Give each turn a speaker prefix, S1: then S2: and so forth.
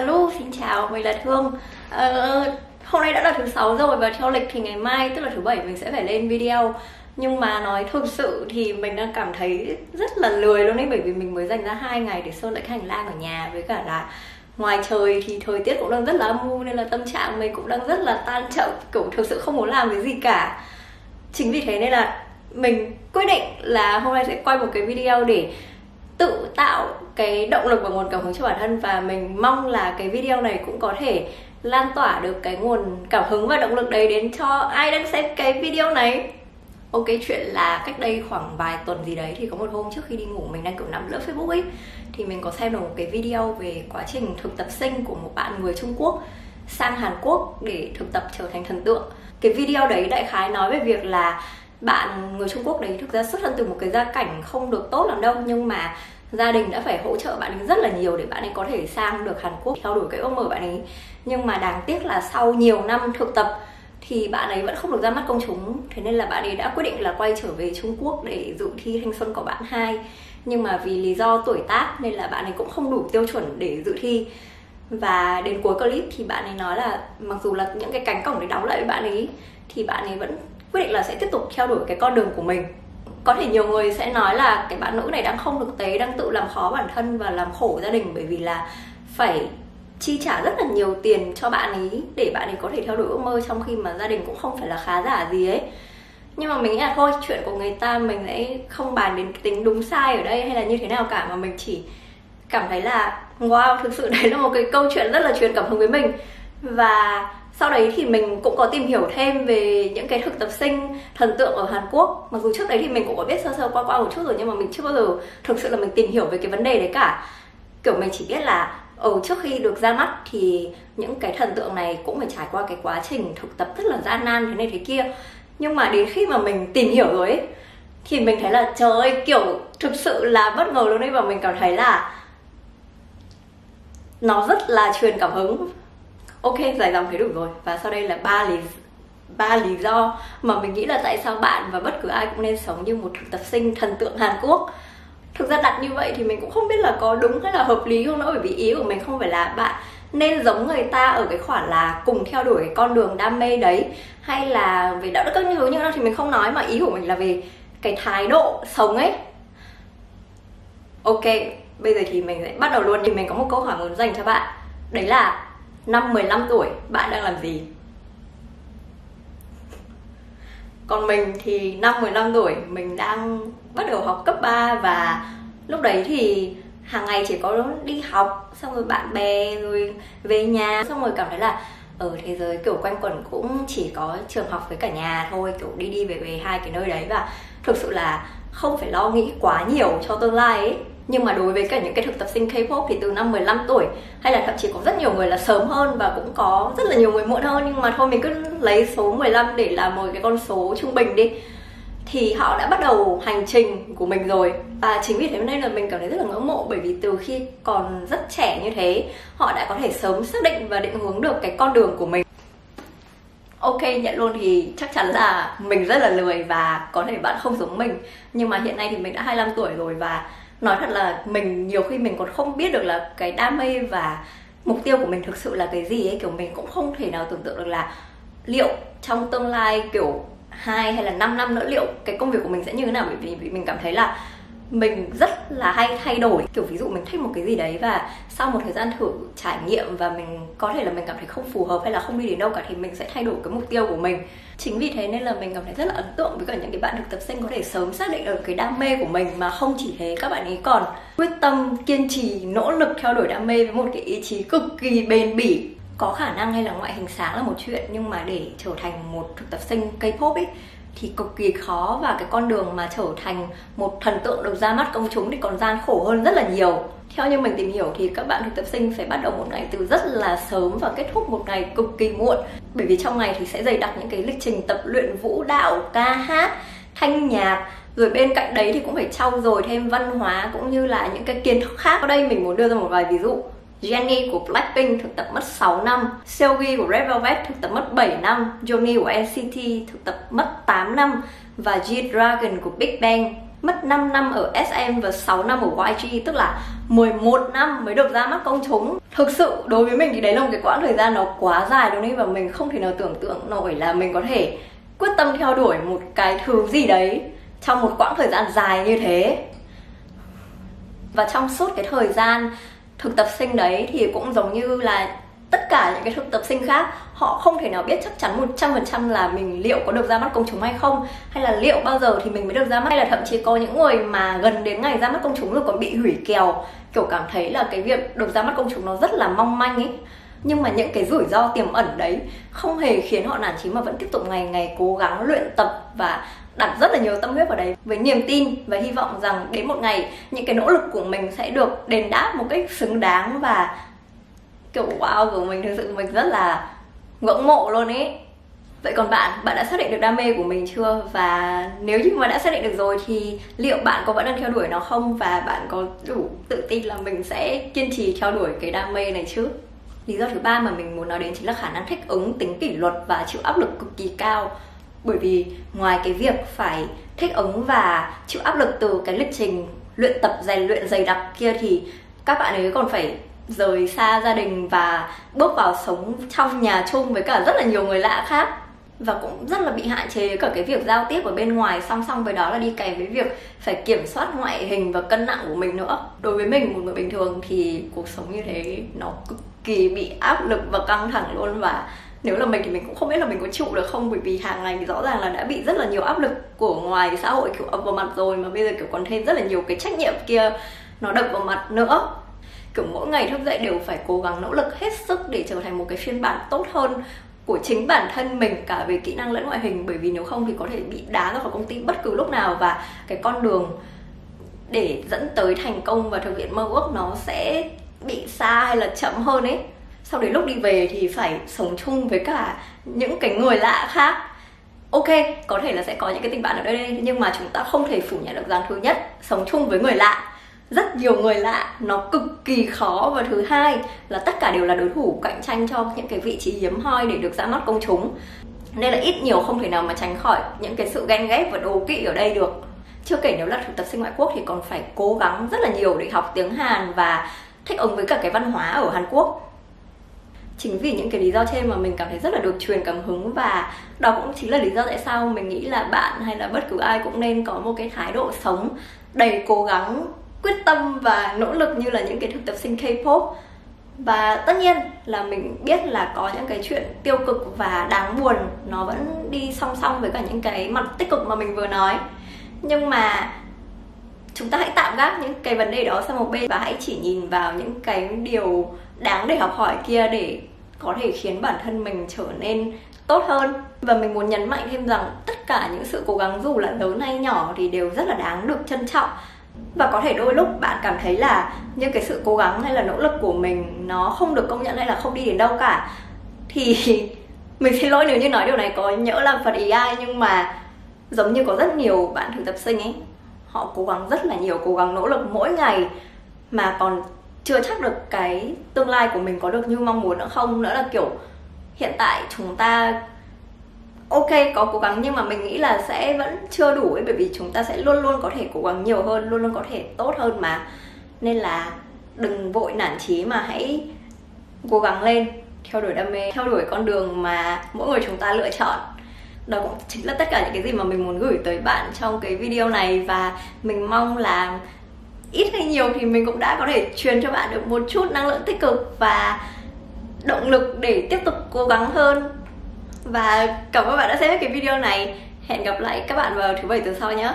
S1: Hello, xin chào, mình là Thương. Ờ, Hôm nay đã là thứ sáu rồi và theo lịch thì ngày mai, tức là thứ bảy mình sẽ phải lên video. Nhưng mà nói thực sự thì mình đang cảm thấy rất là lười luôn ấy Bởi vì mình mới dành ra hai ngày để sơn lại hành lang ở nhà Với cả là ngoài trời thì thời tiết cũng đang rất là âm u Nên là tâm trạng mình cũng đang rất là tan chậm Kiểu thực sự không muốn làm cái gì cả. Chính vì thế nên là mình quyết định là hôm nay sẽ quay một cái video để tự tạo cái động lực và nguồn cảm hứng cho bản thân và mình mong là cái video này cũng có thể lan tỏa được cái nguồn cảm hứng và động lực đấy đến cho ai đang xem cái video này Ok, chuyện là cách đây khoảng vài tuần gì đấy thì có một hôm trước khi đi ngủ mình đang kiểu nằm lướt Facebook ấy, thì mình có xem được một cái video về quá trình thực tập sinh của một bạn người Trung Quốc sang Hàn Quốc để thực tập trở thành thần tượng. Cái video đấy đại khái nói về việc là bạn người Trung Quốc đấy thực ra xuất thân từ một cái gia cảnh không được tốt lắm đâu, nhưng mà gia đình đã phải hỗ trợ bạn ấy rất là nhiều để bạn ấy có thể sang được Hàn Quốc, theo đuổi cái ước mơ bạn ấy. Nhưng mà đáng tiếc là sau nhiều năm thực tập thì bạn ấy vẫn không được ra mắt công chúng. Thế nên là bạn ấy đã quyết định là quay trở về Trung Quốc để dự thi thanh xuân của bạn hai. Nhưng mà vì lý do tuổi tác nên là bạn ấy cũng không đủ tiêu chuẩn để dự thi. Và đến cuối clip thì bạn ấy nói là mặc dù là những cái cánh cổng để đóng lại với bạn ấy, thì bạn ấy vẫn quyết định là sẽ tiếp tục theo đuổi cái con đường của mình có thể nhiều người sẽ nói là cái bạn nữ này đang không thực tế, đang tự làm khó bản thân và làm khổ gia đình bởi vì là phải chi trả rất là nhiều tiền cho bạn ấy để bạn ấy có thể theo đuổi ước mơ trong khi mà gia đình cũng không phải là khá giả gì ấy. Nhưng mà mình nghĩ là thôi, chuyện của người ta mình sẽ không bàn đến tính đúng sai ở đây hay là như thế nào cả, mà mình chỉ cảm thấy là, wow, thực sự đấy là một cái câu chuyện rất là truyền cảm hứng với mình. Và sau đấy thì mình cũng có tìm hiểu thêm về những cái thực tập sinh thần tượng ở Hàn Quốc. Mặc dù trước đấy thì mình cũng có biết sơ sơ qua qua một chút rồi nhưng mà mình chưa bao giờ thực sự là mình tìm hiểu về cái vấn đề đấy cả. Kiểu mình chỉ biết là ở trước khi được ra mắt thì những cái thần tượng này cũng phải trải qua cái quá trình thực tập rất là gian nan thế này thế kia. Nhưng mà đến khi mà mình tìm hiểu rồi ấy, thì mình thấy là trời ơi kiểu thực sự là bất ngờ luôn đấy và mình cảm thấy là nó rất là truyền cảm hứng ok, dài dòng thế đủ rồi. Và sau đây là ba lý ba lý do mà mình nghĩ là tại sao bạn và bất cứ ai cũng nên sống như một thực tập sinh thần tượng Hàn Quốc. Thực ra đặt như vậy thì mình cũng không biết là có đúng hay là hợp lý không nữa, bởi vì ý của mình không phải là bạn nên giống người ta ở cái khoản là cùng theo đuổi cái con đường đam mê đấy, hay là về đạo đức các thứ như thế thì mình không nói, mà ý của mình là về cái thái độ sống ấy. Ok, bây giờ thì mình sẽ bắt đầu luôn. Thì mình có một câu hỏi muốn dành cho bạn. Đấy là năm 15 tuổi, bạn đang làm gì? Còn mình thì năm 15 tuổi, mình đang bắt đầu học cấp 3 và lúc đấy thì hàng ngày chỉ có đi học, xong rồi bạn bè rồi về nhà. Xong rồi cảm thấy là, ở thế giới kiểu quanh quẩn cũng chỉ có trường học với cả nhà thôi, kiểu đi đi về về hai cái nơi đấy. Và thực sự là không phải lo nghĩ quá nhiều cho tương lai ấy nhưng mà đối với cả những cái thực tập sinh K-pop thì từ năm 15 tuổi, hay là thậm chí có rất nhiều người là sớm hơn và cũng có rất là nhiều người muộn hơn, nhưng mà thôi mình cứ lấy số 15 để là một cái con số trung bình đi. Thì họ đã bắt đầu hành trình của mình rồi. Và chính vì thế nên là mình cảm thấy rất là ngưỡng mộ, bởi vì từ khi còn rất trẻ như thế, họ đã có thể sớm xác định và định hướng được cái con đường của mình. Ok, nhận luôn thì chắc chắn là mình rất là lười và có thể bạn không giống mình. Nhưng mà hiện nay thì mình đã 25 tuổi rồi và nói thật là mình nhiều khi mình còn không biết được là cái đam mê và mục tiêu của mình thực sự là cái gì ấy. Kiểu mình cũng không thể nào tưởng tượng được là liệu trong tương lai kiểu 2 hay là 5 năm nữa liệu cái công việc của mình sẽ như thế nào. Bởi vì, vì mình cảm thấy là mình rất là hay thay đổi. Kiểu ví dụ mình thích một cái gì đấy và sau một thời gian thử trải nghiệm và mình có thể là mình cảm thấy không phù hợp hay là không đi đến đâu cả thì mình sẽ thay đổi cái mục tiêu của mình. Chính vì thế nên là mình cảm thấy rất là ấn tượng với cả những cái bạn thực tập sinh có thể sớm xác định được cái đam mê của mình mà không chỉ thế, các bạn ấy còn quyết tâm, kiên trì, nỗ lực theo đuổi đam mê với một cái ý chí cực kỳ bền bỉ. Có khả năng hay là ngoại hình sáng là một chuyện nhưng mà để trở thành một thực tập sinh K-pop ấy thì cực kỳ khó và cái con đường mà trở thành một thần tượng được ra mắt công chúng thì còn gian khổ hơn rất là nhiều. Theo như mình tìm hiểu thì các bạn thực tập sinh phải bắt đầu một ngày từ rất là sớm và kết thúc một ngày cực kỳ muộn. Bởi vì trong ngày thì sẽ dày đặc những cái lịch trình tập luyện vũ đạo, ca hát, thanh nhạc. Rồi bên cạnh đấy thì cũng phải trau dồi thêm văn hóa cũng như là những cái kiến thức khác. Ở đây mình muốn đưa ra một vài ví dụ. Jennie của Blackpink thực tập mất 6 năm, Seogi của Red Velvet thực tập mất 7 năm, Johnny của NCT thực tập mất 8 năm và G-Dragon của Big Bang mất 5 năm ở SM và 6 năm ở YG tức là 11 năm mới được ra mắt công chúng thực sự đối với mình thì đấy là một cái quãng thời gian nó quá dài đúng không? và mình không thể nào tưởng tượng nổi là mình có thể quyết tâm theo đuổi một cái thứ gì đấy trong một quãng thời gian dài như thế và trong suốt cái thời gian thực tập sinh đấy thì cũng giống như là tất cả những cái thực tập sinh khác, họ không thể nào biết chắc chắn 100% là mình liệu có được ra mắt công chúng hay không, hay là liệu bao giờ thì mình mới được ra mắt, hay là thậm chí có những người mà gần đến ngày ra mắt công chúng rồi còn bị hủy kèo, kiểu cảm thấy là cái việc được ra mắt công chúng nó rất là mong manh ấy nhưng mà những cái rủi ro tiềm ẩn đấy không hề khiến họ nản chí mà vẫn tiếp tục ngày ngày cố gắng luyện tập và đặt rất là nhiều tâm huyết vào đấy với niềm tin và hy vọng rằng đến một ngày những cái nỗ lực của mình sẽ được đền đáp một cách xứng đáng và kiểu wow của mình thực sự mình rất là ngưỡng mộ luôn ấy Vậy còn bạn, bạn đã xác định được đam mê của mình chưa? Và nếu như mà đã xác định được rồi thì liệu bạn có vẫn đang theo đuổi nó không? Và bạn có đủ tự tin là mình sẽ kiên trì theo đuổi cái đam mê này chứ? Lý do thứ ba mà mình muốn nói đến chính là khả năng thích ứng, tính kỷ luật và chịu áp lực cực kỳ cao bởi vì ngoài cái việc phải thích ứng và chịu áp lực từ cái lịch trình luyện tập rèn luyện dày đặc kia thì các bạn ấy còn phải rời xa gia đình và bước vào sống trong nhà chung với cả rất là nhiều người lạ khác. Và cũng rất là bị hạn chế cả cái việc giao tiếp ở bên ngoài. Song song với đó là đi kèm với việc phải kiểm soát ngoại hình và cân nặng của mình nữa. Đối với mình, một người bình thường thì cuộc sống như thế nó cực kỳ bị áp lực và căng thẳng luôn. Và nếu là mình thì mình cũng không biết là mình có chịu được không, bởi vì hàng ngày thì rõ ràng là đã bị rất là nhiều áp lực của ngoài xã hội kiểu ập vào mặt rồi, mà bây giờ kiểu còn thêm rất là nhiều cái trách nhiệm kia nó đập vào mặt nữa. Kiểu mỗi ngày thức dậy đều phải cố gắng nỗ lực hết sức để trở thành một cái phiên bản tốt hơn của chính bản thân mình, cả về kỹ năng lẫn ngoại hình, bởi vì nếu không thì có thể bị đá ra khỏi công ty bất cứ lúc nào, và cái con đường để dẫn tới thành công và thực hiện mơ ước nó sẽ bị xa hay là chậm hơn ấy sau đến lúc đi về thì phải sống chung với cả những cái người lạ khác. Ok, có thể là sẽ có những cái tình bạn ở đây, nhưng mà chúng ta không thể phủ nhận được rằng thứ nhất, sống chung với người lạ. Rất nhiều người lạ, nó cực kỳ khó. Và thứ hai là tất cả đều là đối thủ cạnh tranh cho những cái vị trí hiếm hoi để được ra mắt công chúng. Nên là ít nhiều không thể nào mà tránh khỏi những cái sự ghen ghét và đố kỵ ở đây được. Chưa kể nếu là thực tập sinh ngoại quốc thì còn phải cố gắng rất là nhiều để học tiếng Hàn và thích ứng với cả cái văn hóa ở Hàn Quốc chính vì những cái lý do trên mà mình cảm thấy rất là được truyền cảm hứng và đó cũng chính là lý do tại sao mình nghĩ là bạn hay là bất cứ ai cũng nên có một cái thái độ sống đầy cố gắng, quyết tâm và nỗ lực như là những cái thực tập sinh K-pop. Và tất nhiên là mình biết là có những cái chuyện tiêu cực và đáng buồn, nó vẫn đi song song với cả những cái mặt tích cực mà mình vừa nói. Nhưng mà chúng ta hãy tạm gác những cái vấn đề đó sang một bên và hãy chỉ nhìn vào những cái điều đáng để học hỏi kia để có thể khiến bản thân mình trở nên tốt hơn. Và mình muốn nhấn mạnh thêm rằng tất cả những sự cố gắng dù là lớn hay nhỏ thì đều rất là đáng được trân trọng. Và có thể đôi lúc bạn cảm thấy là những cái sự cố gắng hay là nỗ lực của mình nó không được công nhận hay là không đi đến đâu cả. Thì mình xin lỗi nếu như nói điều này có nhỡ làm phật ý ai, nhưng mà giống như có rất nhiều bạn thực tập sinh ấy, họ cố gắng rất là nhiều, cố gắng nỗ lực mỗi ngày mà còn chưa chắc được cái tương lai của mình có được như mong muốn nữa không. Nữa là kiểu, hiện tại chúng ta ok, có cố gắng nhưng mà mình nghĩ là sẽ vẫn chưa đủ ấy, bởi vì chúng ta sẽ luôn luôn có thể cố gắng nhiều hơn, luôn luôn có thể tốt hơn mà. Nên là đừng vội nản chí mà hãy cố gắng lên, theo đuổi đam mê, theo đuổi con đường mà mỗi người chúng ta lựa chọn. Đó cũng chính là tất cả những cái gì mà mình muốn gửi tới bạn trong cái video này và mình mong là ít hay nhiều thì mình cũng đã có thể truyền cho bạn được một chút năng lượng tích cực và động lực để tiếp tục cố gắng hơn. Và cảm ơn bạn đã xem cái video này. Hẹn gặp lại các bạn vào thứ bảy tuần sau nhé.